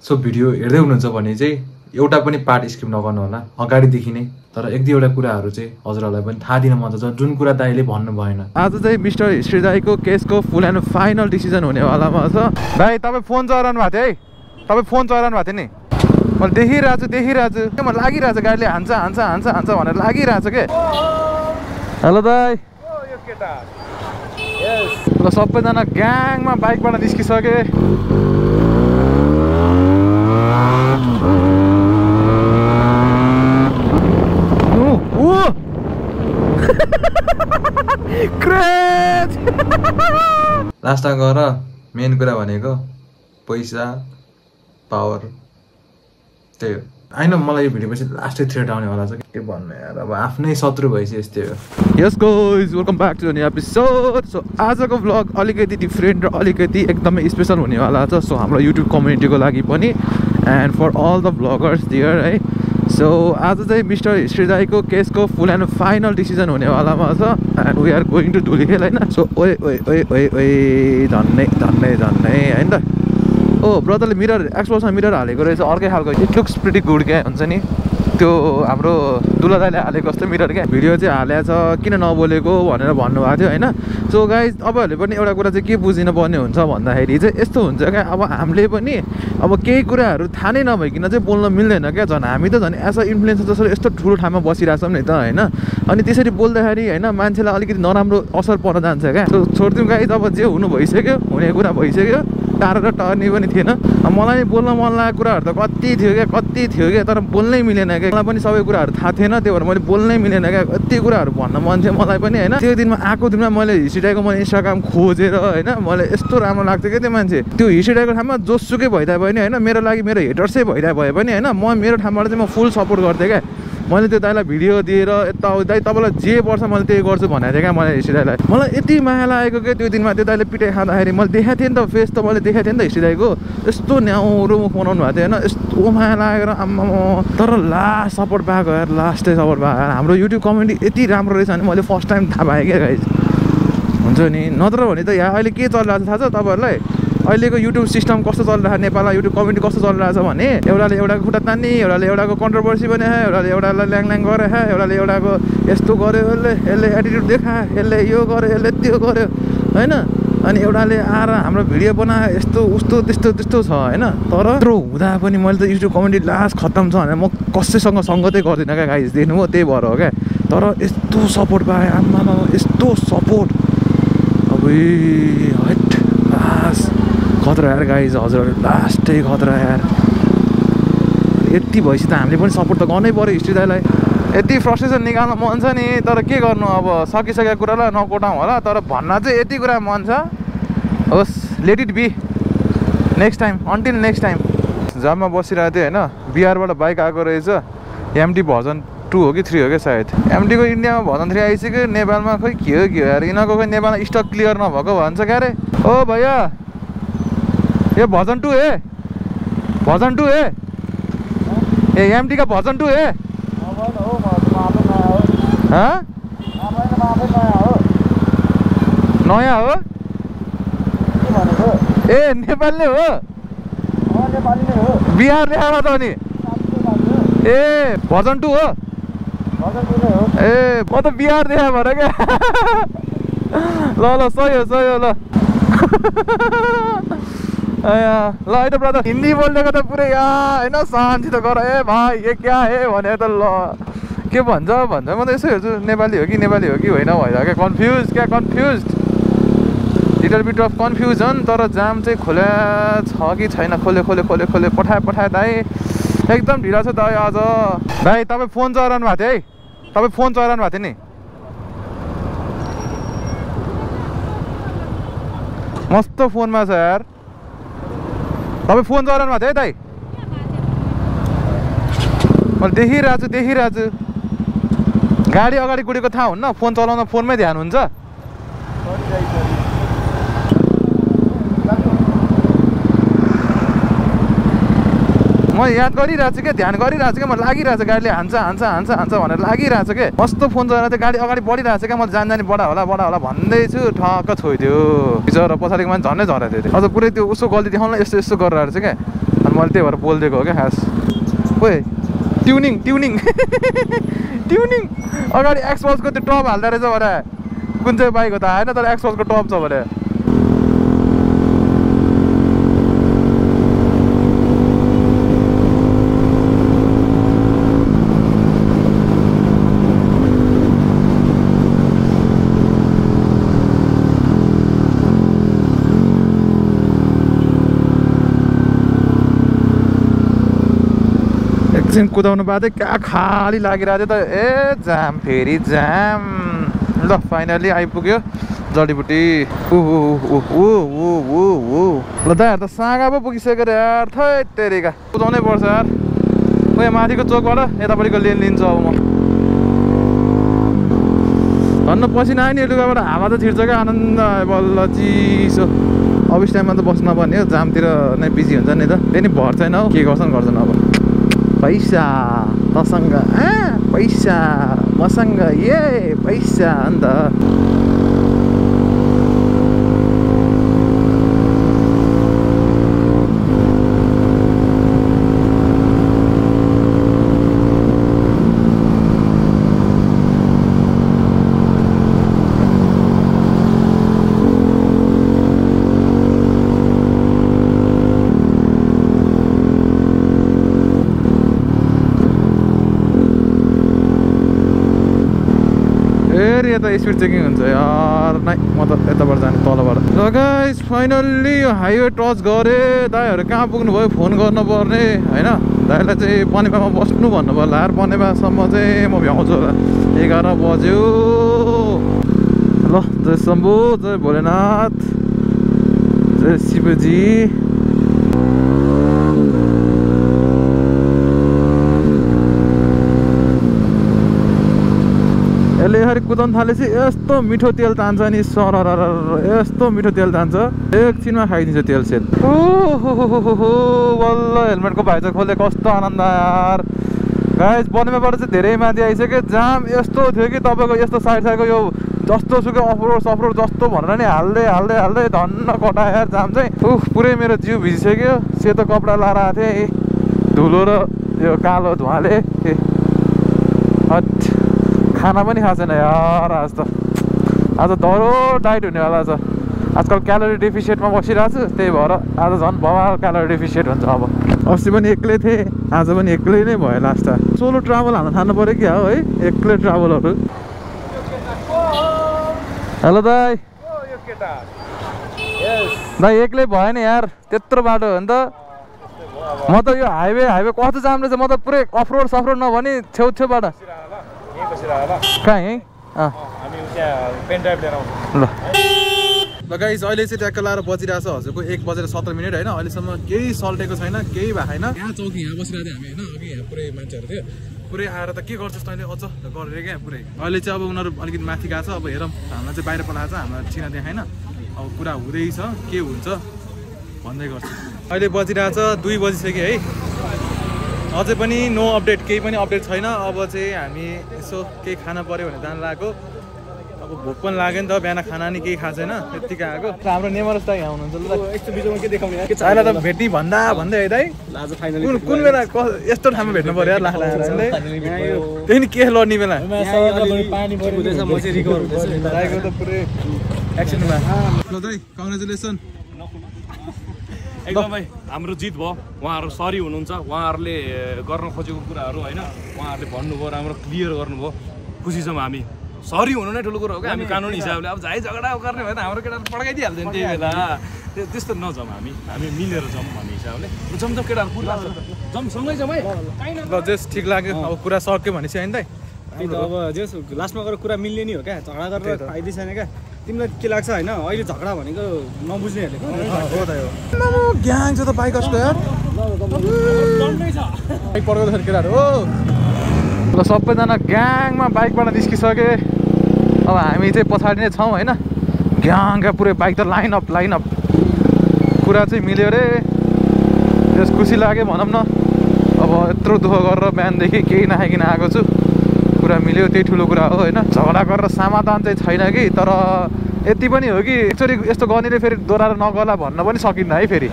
So video हेर्दै हुनुहुन्छ भने चाहिँ एउटा पनि पार्ट स्किप नगर्नु होला। अगाडिदेखि नै। तर एक दुईवटा कुराहरू चाहिँ हजुरहरूलाई पनि थाहा दिन मन छ। जुन कुरा दाइले भन्नु भएन। आज चाहिँ मिस्टर हिस्ट्री दाईको केसको फुल एन्ड फाइनल डिसिजन हुनेवालामा छ दाई तपाईँ फोन चलाउनु भएको थियो है? तपाईँ फोन चलाउनु भएको थियो नि? मैले देखिरहेको छु देखिरहेको छु म लागिरहेको छ गाडीले? हान्छ हान्छ हान्छ हान्छ भनेर लागिरहेको छ के? हेलो दाई। ल सबैजना ग्याङमा बाइकबाट निस्किसके। लास्टमा गएर मेन कुरा भनेको पैसा पावर त्यही हो। होइन मलाई यो भिडियोपछि लास्टै थ्रेड आउने होला छ के भन्नु यार अब आफ्नै शत्रु भएपछि यस्तै हो। Yes guys welcome back to new episode so आजको भ्लग अलिकति डिफ्रेन्ट र अलिकति एकदमै स्पेसल हुनेवाला छ। सो हाम्रो युट्युब कम्युनिटीको लागि पनि। And for all the vloggers there है सो आज चाहिँ मिस्टर हिस्ट्री केसको फुल एन्ड फाइनल डिसिजन हुनेवालामा छ and we are going to Dhulikhel होइन? सो ओए ओए ओए ओए ओए झन्नै झन्नै झन्नै होइन? त ओ ब्रदरले मिरर एक्सपोजमा मिरर हालेको रहेछ। अर्कै खालको। इट लुक्स प्रिटी गुड क्या? हुन्छ नि? त्यो हाम्रो दुला दाइले हालेको जस्तो मिरर क्या। भिडियो चाहिँ हालेको छ किन नबोलेको भनेर भन्नुभएको थियो होइन? सो गाइज तपाईँहरूले पनि एउटा कुरा चाहिँ के बुझिनु पर्ने हुन्छ भन्दाखेरि चाहिँ यस्तो हुन्छ क्या अब हामीले पनि अब केही कुराहरू थाहा नै नभइकन चाहिँ बोल्न मिल्दैन क्या झन्। हामी त झन् एज अ इन्फ्लुएन्सर जसरी यस्तो ठुलो ठाउँमा बसिरहेछौँ नि त होइन? अनि त्यसरी बोल्दाखेरि होइन मान्छेलाई अलिकति नराम्रो असर पर्न जान्छ क्या। छोडिदिउँ गाइज अब जे हुनु भइसक्यो हुने कुरा भइसक्यो। टाढो र टर्ने पनि थिएन। मलाई बोल्न मन लागेको कुराहरू त कति थियो क्या कति थियो क्या तर बोल्नै मिलेन क्या। मलाई पनि सबै कुराहरू थाहा थिएन त्यही भएर मैले बोल्नै मिलेन क्या। कति कुराहरू भन्न मन थियो मलाई पनि होइन? त्यो दिनमा आएको दिनमा मैले हिस्ट्रीको मैले इन्स्टाग्राम खोजेर होइन मलाई यस्तो राम्रो लाग्थ्यो क्या त्यो मान्छे। त्यो हिस्ट्रीको ठाउँमा जोसुकै भइदिए पनि होइन मेरो लागि मेरो हेटर्सै भइदिए भए पनि होइन म मेरो ठाउँबाट चाहिँ म फुल सपोर्ट गर्थेँ क्या। मैले त्यो दाइलाई भिडियो दिएर यता दाइ तपाईँलाई जे पर्छ मैले त्यही गर्छु भनेको थिएँ क्या मैले हिस्ट्री दाइलाई मलाई यति माया लागेको क्या त्यो दिनमा त्यो दाइले पिटाइ खाँदाखेरि मैले देखाएको थिएँ नि त फेस त मैले देखाएको थिएँ नि त हिस्ट्री दाइको यस्तो न्याउरो मुख बनाउनु भएको थियो होइन यस्तो माया लागेर आम्मा तर लास्ट सपोर्ट पाएको यार लास्टै सपोर्ट पाएको हाम्रो युट्युब कमेन्टी यति राम्रो रहेछ भने मैले फर्स्ट टाइम थाहा पाएँ क्या हुन्छ नि? नत्र भने त यहाँ अहिले के चलिरहेको छ थाहा छ तपाईँहरूलाई? अहिलेको युट्युब सिस्टम कस्तो चलिरहेको नेपालमा युट्युब कम्युनिटी कस्तो चलिरहेको छ भने एउटाले एउटाको खुट्टा तान्ने एउटाले एउटाको कन्ट्रोभर्सी पनि एउटाले एउटालाई ल्याङ ल्याङ गरे एउटाले एउटाको यस्तो गर्यो यसले यसले एटिट्युड देखा यसले यो गर्यो यसले त्यो गर्यो होइन? अनि एउटाले आएर हाम्रो भिडियो बनायो यस्तो उस्तो त्यस्तो त्यस्तो छ होइन? तर यत्रो हुँदा पनि मैले त युट्युब कमेन्टी लास्ट खत्तम छ भने म कसैसँग सङ्गतै गर्दिनँ क्या गाइस देख्नुभयो त्यही भएर हो क्या। तर यस्तो सपोर्ट पाएँ आम्मामा यस्तो सपोर्ट अब खतरा यार गाइज हजुर लास्टै खतरा यार। यति भएपछि त हामीले पनि सपोर्ट त गर्नै पऱ्यो हिस्ट्री दाइलाई यति फ्रस्ट्रेसन निकाल्न मन छ नि तर के गर्नु अब? सकिसकेको कुरालाई नकोटाउँ होला तर भन्न चाहिँ यति कुरा मन छ। होस् let it be next time until next time जम्मा बसिरहेको थियो होइन? बिहारबाट बाइक आएको रहेछ। एमडी भजन टू हो कि थ्री हो क्या सायद? एमडीको इन्डियामा भजन थ्री आइसक्यो नेपालमा खोइ के हो के हो यार? यिनीहरूको खोइ नेपालमा स्टक क्लियर नभएको भन्छ क्या अरे ओ भैया! ये भजन टू है भजन टू है ए एमडी भजन टू है? नयाँ हो? ए नेपालले हो। बिहार ल्याएर त नि ए भजन टू हो। ए म त बिहार देखा भएर क्या। ल ल सही हो सही हो ल। ल है त ब्रदर हिन्दी बोल्नेको त पुरै यहाँ होइन शान्ति त गर ए भाइ ए क्या हे भने त ल के भन्छ भन्छ म त यसो हेर्छु नेपाली हो कि नेपाली हो कि होइन भएर क्या कन्फ्युज क्या confuse little bit of confusion तर जाम चाहिँ खोल्या छ कि छैन खोले खोले खोले खोले पठाए पठाए दाइ एकदम ढिला छ दाइ आज भाइ तपाईँ फोन चलाउनु भएको थियो है तपाईँ फोन चलाउनु भएको थियो नि मस्त फोनमा छ यार तपाईँ फोन चलाउनु भएको थियो है दाइ मैले देखिरहेको छु देखिरहेको छु गाडी अगाडि गुडीको थाहा हुन्न फोन चलाउन फोनमै ध्यान हुन्छ म याद गरिरहेको छु क्या ध्यान गरिरहेको छु क्या म लागिरहेको छु गाडीले हान्छ हान्छ हान्छ हान्छ भनेर लागिरहेको छु क्या कस्तो फोन चलाएर चाहिँ गाडी अगाडि बढिरहेको छ क्या म जान जाने बडा होला बडा होला भन्दैछु ठक्क छोइदियो। बिचरा पछाडिको मान्छे झन्डै झरेको थियो अझ पुरै त्यो उसको गल्ती देखाउन यस्तो यस्तो गरेर चाहिँ क्या अनि मैले त्यही भएर बोलिदिएको हो क्या खास। ओए ट्युनिङ ट्युनिङ। ट्युनिङ। अगाडि एक्सपल्सको त्यो टप हाल्दो रहेछ भने। कुन चाहिँ बाइक हो त? आएन तर एक्सपल्सको टप छ भने। एकछिन कुदाउनु बाँदै क्या खाली लागिरहेको थियो त ए जाम फेरि जाम ल फाइनली आइपुग्यो जडीबुटी ऊ ऊ ऊ ऊ ऊ ऊ ल दाइहरू त साँगा पो पुगिसक्यो रे यार थै तेरिका कुदाउनै पर्छ यार म यहाँ माथिको चोकबाट यतापट्टिको लेन लिन्छु अब म धन्न पसिना आयो नि लुगाबाट हावा त छिर्छ क्या आनन्द बल्ल चिसो अफिस टाइममा त बस्नु नपर्ने हो जामतिर नै बिजी हुन्छ नि त त्यही नि भर छैन हौ के गर्छन् गर्छन् अब पैसा तसँग आ पैसा मसँग ए पैसा अन्त फेरि यता स्पिड चेकिङ हुन्छ यार नै म त यताबाट जाने तलबाट र गाइस फाइनल्ली हाइवे टच गरेँ दाइहरू कहाँ पुग्नु भयो फोन गर्नु पर्ने होइन दाइलाई चाहिँ पनेपामा बस्नु भन्नु भयो यार पनेपासम्म चाहिँ म भ्याउँछु होला एघार बज्यो ल जय शम्भु जय भोलेनाथ जय शिवजी यसरी कुदाउनु थालेपछि यस्तो मिठो तेल तान्छ नि सर यस्तो मिठो तेल तान्छ। एकछिनमा खाइदिन्छ तेल सेल। ओहो बल्ल हेलमेटको भाइचा खोले कस्तो आनन्द यार। गाइस बनेमाबाट चाहिँ धेरै माथि आइसक्यो। जाम यस्तो थियो कि तपाईँको यस्तो साइड साइडको यो जस्तो सुकै अफरोड सफरोड जस्तो भनेर नि हाल्दै हाल्दै हाल्दै धन्न कटायो यार जाम चाहिँ। उफ पुरै मेरो जिउ भिजिसक्यो। सेतो कपडा लाएर आएको थिएँ। धुलो र यो कालो धुवाले। खाना पनि खाएको छैन यार आज त। आज धरो डाइट हुनेवाला छ आजकल क्यालोरी डेफिसियटमा बसिरहेको छु त्यही भएर आज झन् बवाल क्यालोरी डेफिसियट हुन्छ अब। अस्ति पनि एक्लै थिएँ आज पनि एक्लै नै भयो लास्ट सोलो ट्राभल हाल्न थाल्नु पऱ्यो कि हो है? एक्लै ट्राभलहरू हेलो दाई। दाई एक्लै भएन यार त्यत्रो बाटो हो नि त। म त यो हाइवे हाइवे कस्तो जाम रहेछ म त पुरै अफरोड सफरोड नभने छेउछेउबाट। कहाँ अँ। ल। ल गाइस अहिले चाहिँ ट्याक्क लाएर बजिरहेको छ हजुरको एक बजेर सत्र मिनट होइन अहिलेसम्म केही सल्टेको छैन केही भएको छैन। यहाँ चौकी यहाँ बसिरहेको थियो हामी होइन? अघि यहाँ पुरै मान्छेहरू थियो। पुरै आएर त के गर्छस् तैँले? अझ गरेर क्या पुरै। अहिले चाहिँ अब उनीहरू अलिकति माथि गएको छ। अब हेरौँ हामीलाई चाहिँ बाहिर पलाएको छ हामीलाई चिना देखाएन अब कुरा हुँदैछ के हुन्छ भन्दै गर्छ। अहिले बजिरहेको छ दुई बजिसक्यो है। अझै पनि नो अपडेट केही पनि अपडेट छैन। अब चाहिँ हामी यसो केही खान पऱ्यो भने जानु लागेको। अब भोक पनि लाग्यो नि त बिहान खाना नि केही खाएको छैन त्यत्तिकै आएको। हाम्रो नेमरस दाई यहाँ हुनुहुन्छ ल त। भेटी भन्दा भन्दै है दाई आज फाइनली कुन कुन बेला क- यस्तो ठाउँमा भेट्नु पऱ्यो यार लाखलाई त्यही नि के लड्ने बेला। त पुरै। एक्सिडेन्टमा ल दाई कङ्ग्रेचुलेसन एकदमै हाम्रो जित भयो। उहाँहरू सरी हुनुहुन्छ। उहाँहरूले गर्न खोजेको कुराहरू होइन। उहाँहरूले भन्नुभयो राम्रो क्लियर गर्नुभयो। खुसी छौँ हामी। सरी हुनु नै ठुलो कुरो हो क्या। हामी कानुन हिसाबले अब झाइ झगडा गर्ने भयो त हाम्रो केटाहरू पड्काइदिइहाल्थ्यो नि त्यही बेला। त्यो त्यस्तो नजाउँ हामी। हामी मिलेर जाउँ भन्ने हिसाबले। जाउँ जाउँ केटाहरू पुरा जाउँ सँगै जाउँ है। ल जेस ठिक लाग्यो। अब कुरा सक्यो भनेपछि होइन त। अब जस लास्टमा गएर कुरा मिल्ने नि हो क्या। झगडा गरेर फाइदै छैन क्या। तिमीलाई के लाग्छ होइन? अहिले झगडा भनेको नबुझ्नेहरूले हो त हो। ग्याङ छ त बाइक पड्काउँदाखेरि केटाहरू हो। ल सबैजना ग्याङमा बाइकबाट निस्किसके। अब हामी चाहिँ पछाडि नै छौँ होइन? ग्याङका पुरै बाइक त लाइन अप लाइन अप कुरा चाहिँ मिल्यो रे। त्यस खुसी लाग्यो भनौँ न। अब यत्रो दुःख गरेर बिहानदेखि केही नखाइकन आएको छु। कुरा मिल्यो त्यही ठुलो कुरा हो होइन? झगडा गरेर समाधान चाहिँ छैन कि तर यति पनि हो कि एकचोटि यस्तो गर्नेले फेरि दोहोऱ्याएर नगर्ला भन्न पनि सकिन्न है फेरि।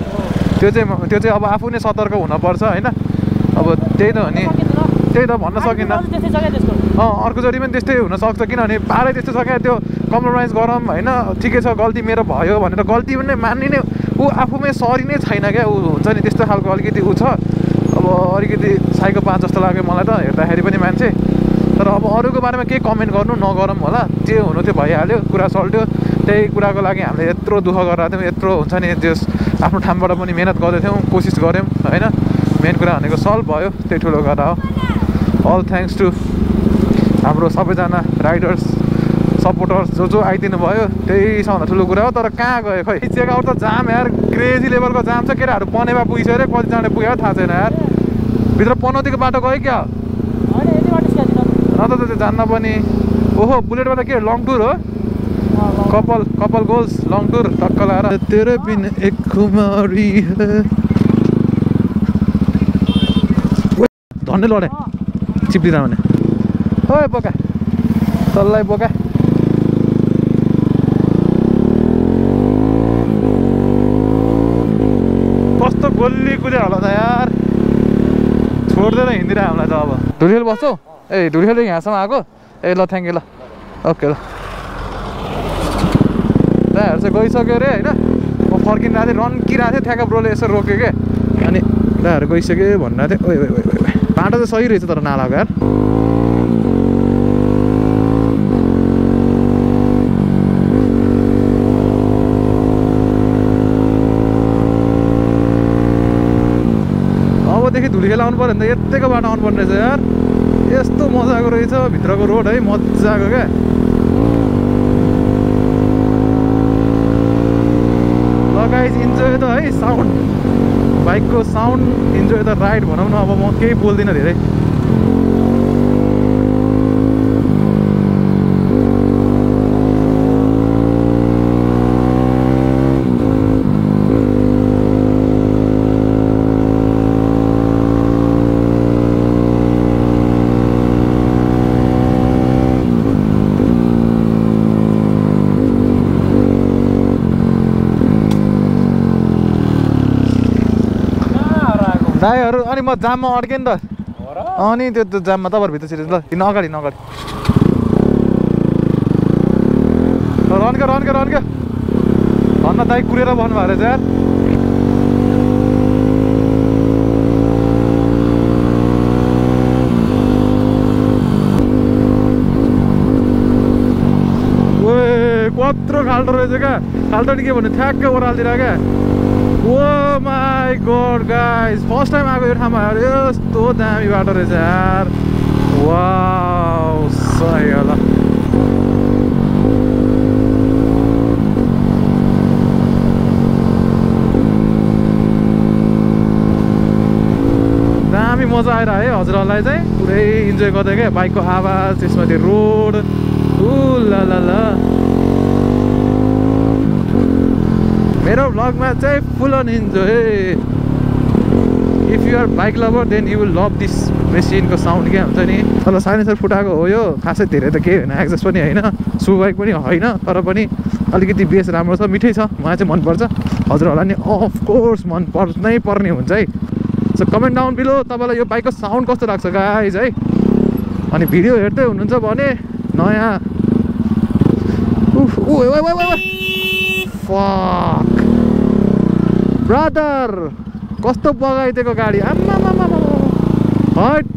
त्यो चाहिँ त्यो चाहिँ अब आफू नै सतर्क हुनपर्छ होइन? अब त्यही त हो नि। त्यही त भन्न सकिनँ त्यस्तै छ क्या त्यसको। अँ अर्कोचोटि पनि त्यस्तै हुनसक्छ किनभने पारै त्यस्तो छ क्या त्यो कम्प्रोमाइज गरौँ होइन? ठिकै छ गल्ती मेरो भयो भनेर गल्ती पनि मान्ने नै ऊ आफूमै सरी नै छैन क्या ऊ हुन्छ नि त्यस्तो खालको अलिकति ऊ छ। अलिकति साइको पाँच जस्तो लाग्यो मलाई त हेर्दाखेरि पनि मान्छे। तर अब अरूको बारेमा केही कमेन्ट गर्नु नगरौँ होला। जे हुनु त्यो भइहाल्यो कुरा सल्ट्यो। त्यही कुराको लागि हामीले यत्रो दुःख गरेर थियौँ यत्रो हुन्छ नि त्यस आफ्नो ठाउँबाट पनि मिहिनेत गर्दैथ्यौँ कोसिस गऱ्यौँ होइन? मेन कुरा भनेको सल्भ भयो त्यही ठुलो कुरा हो। अल थ्याङ्क्स टु हाम्रो सबैजना राइडर्स सपोर्टर्स जो जो आइदिनु भयो त्यही सबभन्दा ठुलो कुरा हो। तर कहाँ गयो खोइ चेकआउट त जाम यार क्रेजी लेभलको जाम छ। केटाहरू पनेवा पुगिसक्यो अरे कतिजनाले पुग्यो थाहा छैन यार। भित्र पनौतीको बाटो गयो क्या? न त त्यो जान्न पनि। ओहो बुलेटबाट के? लङ टुर हो? कपाल कपाल गोल्स लङ टुर टक्क लगाएर। तेरो बिन एक खुमारी धन्नै लडे। चिप्लिँदा भने। ओए बोका। तल्लाई बोका। कस्तो गोल्ली कुदेर होला त यार। छोड्दैन हिँडिदिएर हामीलाई त अब। धुलिखेल बस्छौ? ए धुलिखेल यहाँसम्म आएको? ए ल थ्याङ्क यू ल। ओके ल। दाहरू चाहिँ गइसक्यो अरे होइन? म आएको थिएँ रन्किरहेको थिएँ ठ्याक्क ब्रोले यसो रोक्यो क्या अनि दाहरू गइसक्यो ओइ ओइ ओइ बाटो त सही रहेछ तर नालाको यार। धुलिखेल आउनु पऱ्यो भने त यत्तिको बाटो आउनु पर्ने रहेछ यार यस्तो मजाको रहेछ भित्रको रोड है मजाको क्या लगाइज इन्जोय द है साउन्ड बाइकको साउन्ड इन्जोय द राइड भनौँ न अब म केही बोल्दिनँ धेरै दाईहरू अनि म जाममा अड्केँ नि त। अनि त्यो त्यो जाममा तपाईँहरू भित्र छिरेँ ल। हिँड्नु अगाडि हिँड्नु अगाडि रन्क्यो रन्क्यो रन्क्यो भन्न दाई कुरेर भन्नुभएको रहेछ यार। कत्रो खाल्टो रहेछ क्या। खाल्टो नि के भन्नु ठ्याक्कै ओह्रालतिर क्या। ओ my god guys first time आएको यो ठाउँमा यार यस्तो दामी बाटो रहेछ यार। वाउ सही होला। दामी मजा आएर है हजुरहरूलाई चाहिँ। पुरै इन्जोय गर्दै क्या बाइकको आवाज त्यसमा त्यो रोड। ऊ ल ल ल मेरो भ्लगमा चाहिँ full on enjoy if you are bike lover then you will love this मेसिनको sound क्या हुन्छ नि? तर साइलेन्सर फुटाएको हो यो। खासै धेरै त केही होइन एक्जस्ट पनि होइन सु बाइक पनि होइन तर पनि अलिकति बेस राम्रो छ मिठै छ मलाई चाहिँ मनपर्छ। हजुरहरूलाई नि अफकोर्स मन पर्नै पर्ने हुन्छ है। सो कमेन्ट डाउन बिलो तपाईँलाई यो बाइकको साउन्ड कस्तो लाग्छ गाइज है? अनि भिडियो हेर्दै हुनुहुन्छ भने नयाँ उफ। फक ब्रदर कस्तो बगाइदिएको गाडी? आम्मामामामा हट।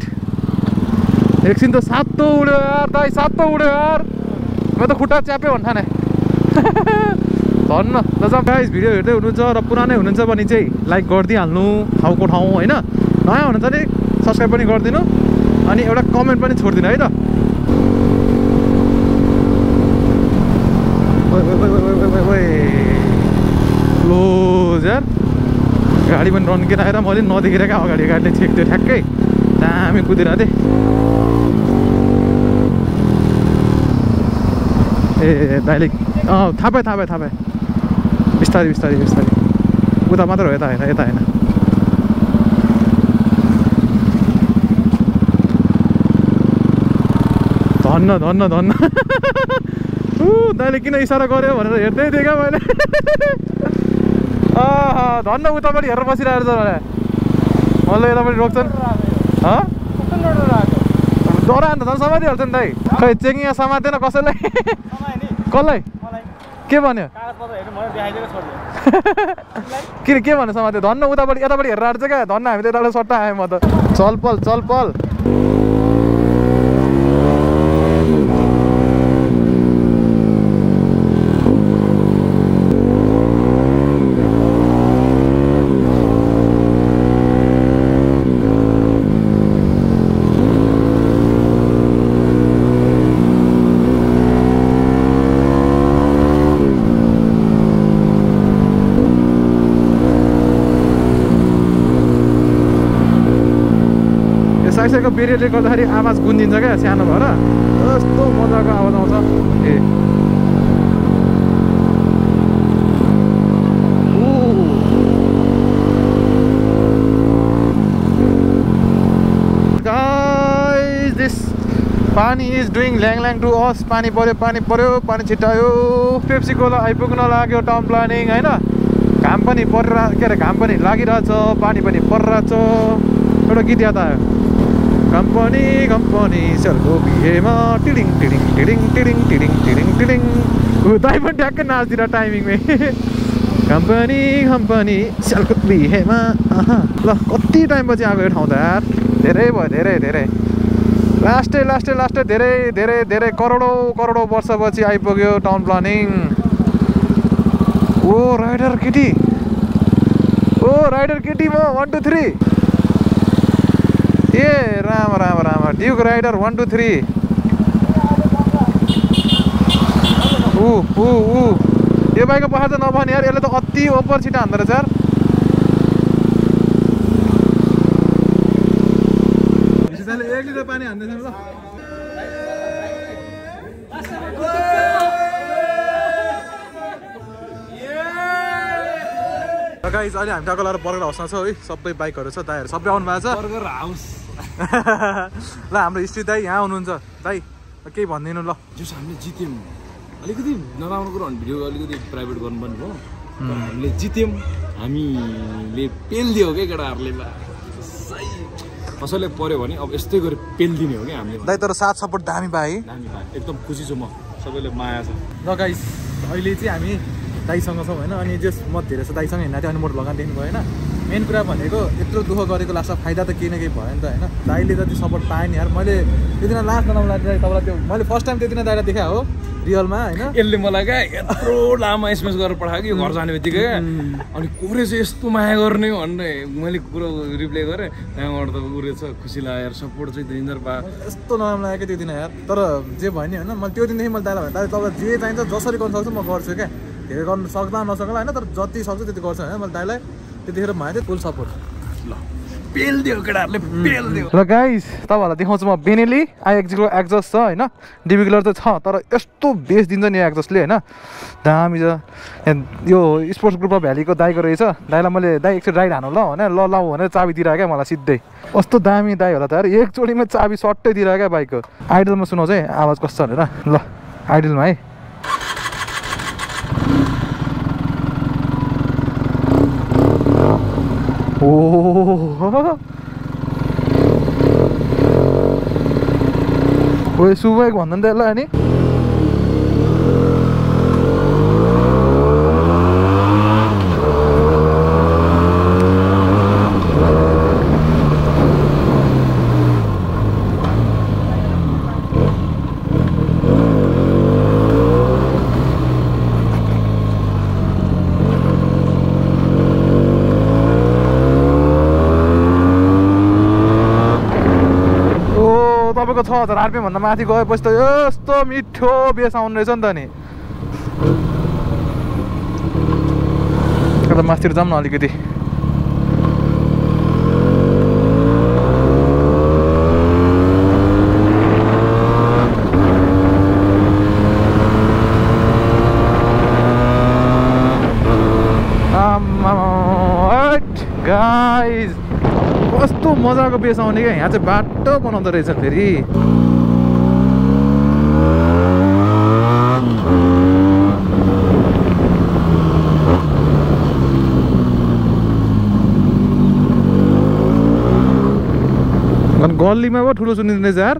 एकछिन त सातो उड्यो यार दाइ सातो उड्यो यार। म त खुट्टा च्यापे भन् ठाने धन्न जब गाइस भिडियो हेर्दै हुनुहुन्छ र पुरानै हुनुहुन्छ भने चाहिँ लाइक गरिदिइहाल्नु ठाउँको ठाउँ होइन? नयाँ हुनुहुन्छ भने सब्सक्राइब पनि गरिदिनु अनि एउटा कमेन्ट पनि छोडिदिनु है त। ओए, यार गाडी पनि रन्केर आएर मैले नदेखेर क्या अगाडि गाडीले छेक्थ्यो ठ्याक्कै। दामी कुदेर थिएँ ए दाइले अँ थाहा पाएँ थाहा पाएँ थाहा पाएँ बिस्तारै बिस्तारै बिस्तारै। उता मात्र हो यता होइन यता होइन। धन्न धन्न धन्न। ऊ दाइले किन इसारा गर्यो भनेर हेर्दै थिएँ क्या मैले। धन्न उतापट्टि हेरेर बसिरहेको छ मलाई यतापट्टि रोक्छन् डरा अन्त झन् समातिहाल्छ नि दाइ खै चेकिङ समातेन कसैलाई कसलाई के भन्यो किन के भन्यो समात्यो धन्न उतापट्टि यतापट्टि हेरेर आएको छ क्या धन्न हामी त यताबाट सट्टा आयो म त चलपल चलपल यो साइसाइको बेरियरले गर्दाखेरि आवाज गुन्दिन्छ क्या सानो भएर। कस्तो मजाको आवाज आउँछ। ए। पानी इज डुइङ ल्याङ ल्याङ टु अस पानी पऱ्यो पानी पऱ्यो पानी छिटायो पेप्सी कोला आइपुग्न लाग्यो टाउन प्लानिङ होइन घाम पनि परिरहेको के अरे घाम पनि लागिरहेछ पानी पनि परिरहेछ एउटा गीत याद आयो कम्पनी कम्पनी सेलको बिहेमा टिडिङ टिडिङ टिडिङ टिडिङ टिडिङ टिडिङ टिडिङ ऊ दाइ पनि ट्याक्कै नाच्दिएर टाइमिङमै कम्पनी कम्पनी सेलको बिहेमा। ल कति टाइमपछि आएको यो ठाउँ त यार धेरै भयो धेरै धेरै लास्टै लास्टै लास्टै धेरै धेरै धेरै करोडौँ करोडौँ वर्षपछि आइपुग्यो टाउन प्लानिङ ओ राइडर केटी ओ राइडर केटी म वान टू थ्री ए Ram Ram Ram Duke rider one two three ऊ ऊ ऊ यो बाइकको पखाल त नभने यार यसले त अति ओपर छिटो हान्दो रहेछ यार एक लिटर पानी हान्दैछ ल गाइज अहिले हामी लगाएर बर्गर हाउसमा छौँ है सबै बाइकहरू छ दाइहरू सबै आउनु भएको छ बर्गर हाउस ल हाम्रो हिस्ट्री दाइ यहाँ हुनुहुन्छ दाइ केही भनिदिनु ल। जस हामीले जित्यौँ अलिकति नराम्रो कुरो भिडियो अलिकति प्राइभेट गर्नुपर्ने भयो तर हामीले जित्यौँ हामीले पेलिदियो क्या केटाहरूले कसैले पऱ्यो भने अब यस्तै गरी पेलिदिने हो क्या हामीले। दाइ तर साथ सपोर्ट दामी पाएँ दामी एकदम खुसी छु म। सबैले माया छ। ल गाइस अहिले चाहिँ हामी दाइसँग छौँ होइन? अनि जस म धेरै छ दाइसँग हिँड्दा थियो अनि मोटर लगाइदिनु भयो होइन मेन कुरा भनेको यत्रो दुःख गरेको लास्टमा फाइदा त केही न केही भयो नि त होइन? दाइले जति सपोर्ट पाएँ नि यार मैले त्यो दिन लास्ट नलाउँदा तपाईँलाई त्यो मैले फर्स्ट टाइम त्यो दिन दाइलाई देखाएँ हो रियलमा होइन? यसले मलाई क्या यत्रो लामो एसएमएस गरेर पठायो कि घर जाने बित्तिकै अनि कोरे चाहिँ यस्तो माया गर्ने भन्ने मैले कुरो रिप्लाई गरेँ। त्यहाँबाट त उरे छ खुसी लाग्यो यार सपोर्ट चाहिँ दिँदो पा यस्तो नराम्रो लाग्यो त्यो दिन यार। तर जे भयो नि होइन? मैले त्यो दिनदेखि मैले दाइलाई भने दाइ तपाईँलाई जे चाहिन्छ जसरी गर्नु सक्छु म गर्छु क्या। धेरै गर्नु सक्दा नसक्ला होइन? तर जति सक्छु त्यति गर्छु होइन? मैले दाइलाई त्यतिखेर थियो फुल सपोर्ट। ल पेलिदियो केटाहरूले पेलिदियो ल गाइस तपाईँहरूलाई देखाउँछु म बेनेली आइएक्जीको एक्जस्ट छ होइन? डिबिकुलर त छ तर यस्तो बेस दिन्छ नि एक्जस्टले होइन? दामी छ। यो स्पोर्ट्स ग्रुप अफ भ्यालीको दाइको रहेछ। दाइलाई मैले दाइ एकचोटि राइड हानु ल भने ल लाउ भनेर चाबी दिएर क्या मलाई सिधै। कस्तो दामी दाइ होला त एकचोटिमा चाबी सट्टै दिएर क्या बाइकको। आइडलमा सुनाउँछ है आवाज कस्तो भनेर। ल आइडलमा है। ओए सुबेक भन्दा नि त यसलाई तपाईँको छ हजार आरपिएम भन्दा माथि गएपछि त यस्तो मिठो बेस आउने रहेछ नि त नि। यता मास्तिर जाऊँ न अलिकति। गाइज कस्तो मजाको बेस आउने क्या? यहाँ चाहिँ बाटो बनाउँदो रहेछ फेरि। गल्लीमा पो ठुलो सुनिँदैछ यार।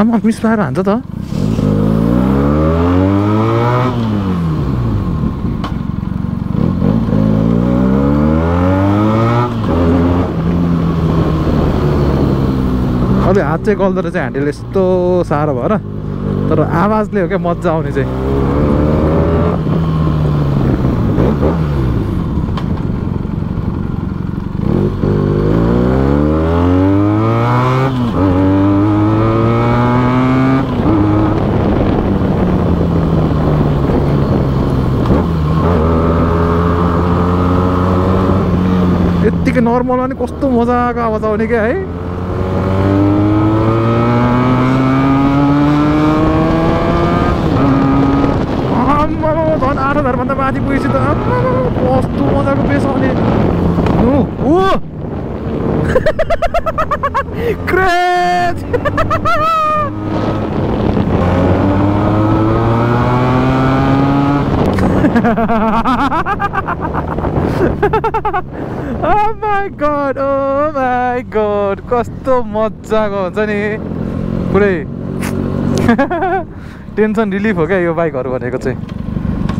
आमा मिस पाएर हान्छ त अलि हात चाहिँ गल्दो रहेछ ह्यान्डल यस्तो साह्रो भएर तर आवाजले हो क्या मजा आउने चाहिँ यत्तिकै नर्मलमा नि कस्तो मजाको आवाज आउने क्या है झन् आठ हजारभन्दा माथि पुगेपछि त कस्तो मजाको बेस आउने ऊ! Craze God, oh my god. कस्तो मजाको हुन्छ नि। पुरै। टेन्सन रिलिफ हो क्या यो बाइकहरू भनेको चाहिँ।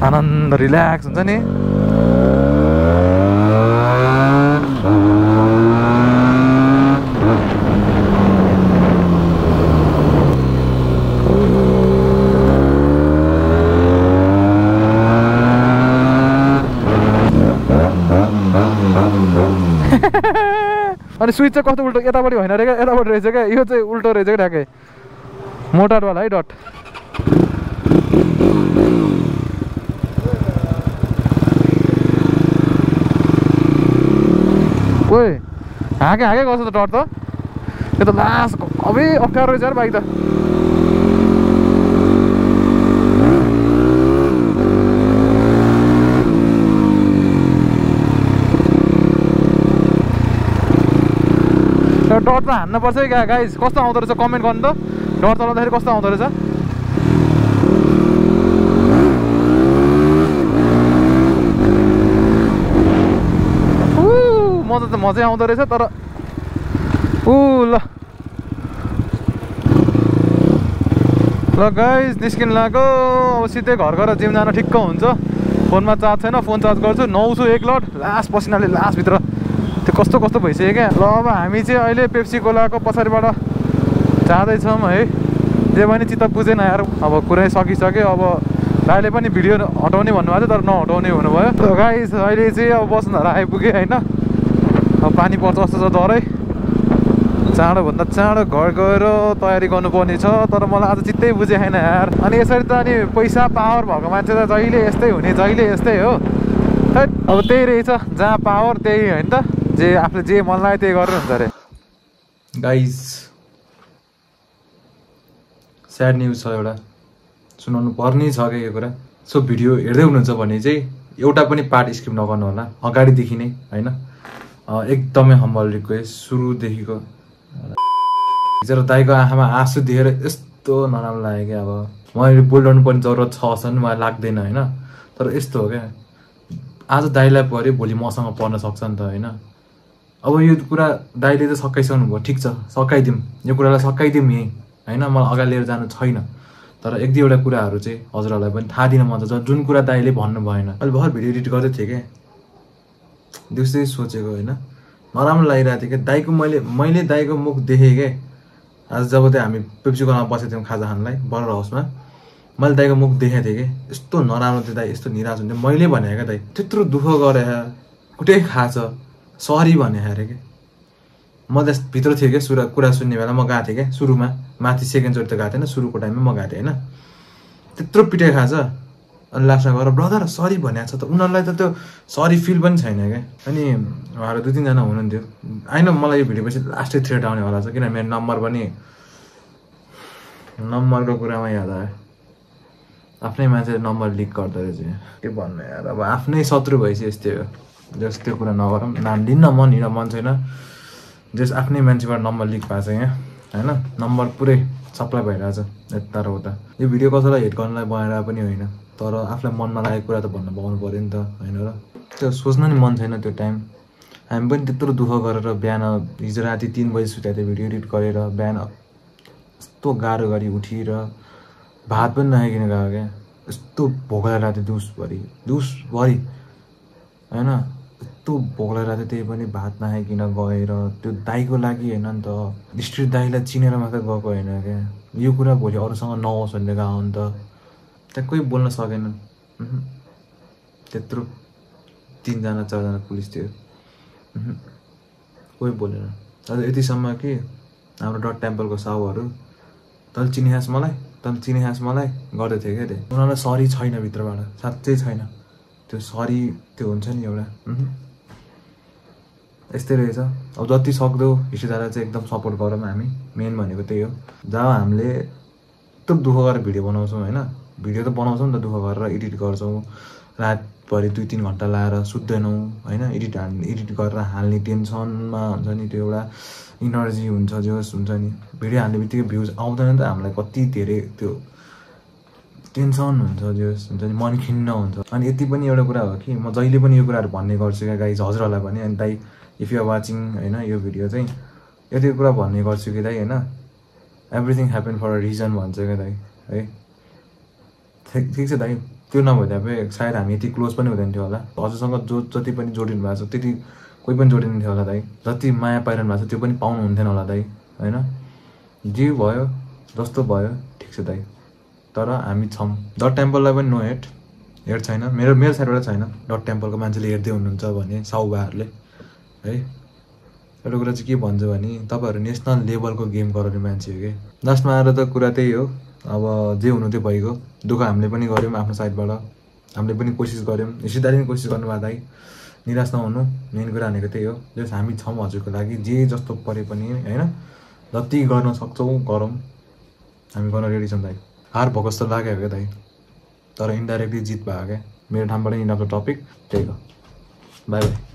आनन्द रिल्याक्स हुन्छ नि। अनि स्विच चाहिँ कस्तो उल्टो? यतापट्टि होइन अरे क्या? यतापट्टि रहेछ क्या? यो चाहिँ उल्टो रहेछ क्या ठ्याक्कै? मोटरवाला है डट। ओए हाँके हाँके गर्छ त डट त? यो त लास्ट अबै अप्ठ्यारो रहेछ यार बाइक त। डट त हान्नुपर्छ है क्या गाइस कस्तो आउँदो रहेछ? कमेन्ट गर्नु त। डट चलाउँदाखेरि कस्तो आउँदो रहेछ? मजा त मजै आउँदो रहेछ तर ऊ ल। ल गाइस निस्किन लाग्यो। अब सिधै घर गएर जिम जान ठिक्क हुन्छ। फोनमा चार्ज छैन फोन चार्ज गर्छु। नुहाउँछु एक लट। लास्ट पसिनाले लास्टभित्र कस्तो कस्तो भइसक्यो क्या? ल अब हामी चाहिँ अहिले पेप्सी कोलाको पछाडिबाट जाँदैछौँ है। जे पनि चित्त बुझेन यार अब कुरै सकिसक्यो। अब दाइले पनि भिडियो हटाउने भन्नुभएको थियो तर नहटाउने भन्नुभयो गाइस अहिले चाहिँ अब बस्नुहरू आइपुगेँ होइन? अब पानी पर्छ जस्तो छ डरै। चाँडोभन्दा चाँडो घर गएर तयारी गर्नुपर्ने छ तर मलाई आज चित्तै बुझे छैन यार। अनि यसरी त अनि पैसा पावर भएको मान्छे त जहिले यस्तै हुने जहिले यस्तै हो। अब त्यही रहेछ जहाँ पावर त्यही होइन त? जे आफूले जे मन लाग्यो त्यही गरेर हुन्छ अरे। गाइज स्याड न्युज छ एउटा। सुनाउनु पर्ने छ क्या यो कुरा? सो भिडियो हेर्दै हुनुहुन्छ भने चाहिँ एउटा पनि पार्ट स्किप नगर्नु होला। अगाडिदेखि नै होइन? एकदमै हम्बल रिक्वेस्ट सुरुदेखिको। हिजो दाईको आँखामा आँसु देखेर यस्तो नराम्रो लाग्यो क्या अब। मैले बोल्डाउनु पर्ने जरुरत छ पनि मलाई लाग्दैन होइन? तर यस्तो हो क्या। आज दाईलाई पऱ्यो भोलि मसँग पर्न सक्छ नि त होइन? अब यो कुरा दाईले त सकाइसक्नु भयो। ठिक छ सकाइदिउँ यो कुरालाई सकाइदिउँ यहीँ। होइन मलाई अगाडि लिएर जानु छैन। तर एक दुईवटा कुराहरू चाहिँ हजुरहरूलाई पनि थाहा दिन मन छ। जुन कुरा दाईले भन्नु भएन। अहिले भर्खर भिडियो एडिट गर्दै थिएँ क्या दिउँसै सोचेको होइन। नराम्रो लागिरहेको थियो क्या दाईको मैले मैले दाईको मुख देखेँ क्या आज जब चाहिँ हामी पेप्सी कोलामा बसेको थियौँ खाजा खानलाई बर्गर हाउसमा मैले दाईको मुख देखेको थिएँ कि? यस्तो नराम्रो थियो दाई यस्तो निराश हुन्थ्यो। मैले भने क्या दाई त्यत्रो दुःख गरे कुटै खाएछ सरी भने अरे क्या म त्यस भित्र थिएँ क्या सुरु कुरा सुन्ने बेला म गएको थिएँ क्या सुरुमा। माथि सेकेन्डचोटि त गएको थिएन सुरुको टाइममा म गएको थिएँ होइन। त्यत्रो पिटाइ खाएछ अनि लास्टमा गएर ब्रदर सरी भनेको छ त। उनीहरूलाई त त्यो सरी फिल पनि छैन क्या अनि उहाँहरू दुई तिनजना हुनुहुन्थ्यो। आइन मलाई यो भिडियो पछि लास्टै थ्रेड आउने वाला छ किनभने मेरो नम्बर पनि नम्बरको कुरामा याद आयो। आफ्नै मान्छेले नम्बर लिक गर्दो रहेछ। के भन्नु यार अब आफ्नै शत्रु भएपछि यस्तै हो। जस त्यो कुरा नगरौँ। नाम लिन्न मन हिँड मन छैन। जस आफ्नै मान्छेबाट नम्बर लिक भएको छ यहाँ होइन? नम्बर पुरै सप्लाई भइरहेछ यता र उता। यो भिडियो कसैलाई हेट गर्नलाई बनाएर पनि होइन। तर आफूलाई मनमा लागेको कुरा त भन्न पाउनु पऱ्यो नि त होइन र? त्यो सोच्न नि मन छैन त्यो टाइम। हामी पनि त्यत्रो दुःख गरेर बिहान हिजो राति तिन बजी सुतेको थियो भिडियो एडिट गरेर। बिहान यस्तो गाह्रो गरी उठेर भात पनि नखाइकन गएको क्या। यस्तो लागेको थियो दिउँसभरि दिउँसभरि होइन? यस्तो लागेको थियो त्यही पनि भात नखाइकन गएर त्यो दाईको लागि होइन नि त स्ट्रिट दाईलाई चिनेर मात्रै गएको होइन क्या। यो कुरा भोलि अरूसँग नहोस् भनेर गएको हो नि त। त्यहाँ कोही बोल्न सकेनन् उहुँ। त्यत्रो तिनजना चारजना पुलिस थियो। कोही बोलेन। अझ यतिसम्म कि हाम्रो डट टेम्पलको साउहरू तैँले चिनिखास् मलाई तैँले चिनिखास् मलाई गर्दै थियो क्या त्यो। उनीहरूलाई सरी छैन भित्रबाट साँच्चै छैन। त्यो सरी त्यो हुन्छ नि एउटा। यस्तै रहेछ। अब जति सक्दो हिस्ट्रीदारलाई चाहिँ एकदम सपोर्ट गरौँ हामी। मेन भनेको त्यही हो। जब हामीले यत्रो दुःख गरेर भिडियो बनाउँछौँ होइन? भिडियो त बनाउँछौँ नि त दुःख गरेर एडिट गर्छौँ। रातभरि दुई तिन घन्टा लाएर सुत्दैनौँ होइन? एडिट हाल्ने एडिट गरेर हाल्ने टेन्सनमा हुन्छ नि त्यो एउटा इनर्जी हुन्छ जोस् हुन्छ नि। भिडियो हाल्ने बित्तिकै भ्युज आउँदैन त हामीलाई कति धेरै त्यो टेन्सन हुन्छ जोस् हुन्छ नि मन खिन्न हुन्छ। अनि यति पनि एउटा कुरा हो कि म जहिले पनि यो कुराहरू भन्ने गर्छु क्या गाइज हजुरहरूलाई पनि। अनि दाइ इफ युआर वाचिङ होइन यो भिडियो चाहिँ यति कुरा भन्ने गर्छु कि दाइ होइन? Everything happen for a reason भन्छ क्या दाइ है? ठिक ठिक छ दाइ। त्यो नभइदिए भए सायद हामी यति क्लोज पनि हुँदैन थियो होला। हजुरसँग जो जति पनि जोडिनु भएको छ त्यति कोही पनि जोडिनु थियो होला दाइ। जति माया पाइरहनु भएको छ त्यो पनि पाउनु हुन्थेन होला दाइ होइन? जे भयो जस्तो भयो ठिक छ दाइ। तर हामी छौँ। डट टेम्पललाई पनि नो हेट हेट छैन। मेरो मेरो साइडबाट छैन। डट टेम्पलको मान्छेले हेर्दै हुनुहुन्छ भने साउबाहरूले। है? एउटा कुरा चाहिँ के भन्छु भने तपाईँहरू नेसनल लेभलको गेम गराउने मान्छे हो कि? लास्टमा आएर त कुरा त्यही हो। अब जे हुनु त्यो भइगयो। दुःख हामीले पनि गऱ्यौँ आफ्नो साइडबाट। हामीले पनि कोसिस गऱ्यौँ। हिस्सेदारी पनि कोसिस गर्नुभएको दाइ निराश नहुनु। मेन कुरा भनेको त्यही हो। जस हामी छौँ हजुरको लागि जे जस्तो परे पनि होइन? जति गर्न सक्छौँ गरौँ। हामी गर्न रेडी छौँ दाइ हार भएको जस्तो लाग्यो क्या दाइ तर इन्डाइरेक्टली जित भयो क्या। मेरो ठाउँबाट इन्ड अफ द टपिक त्यही हो। By by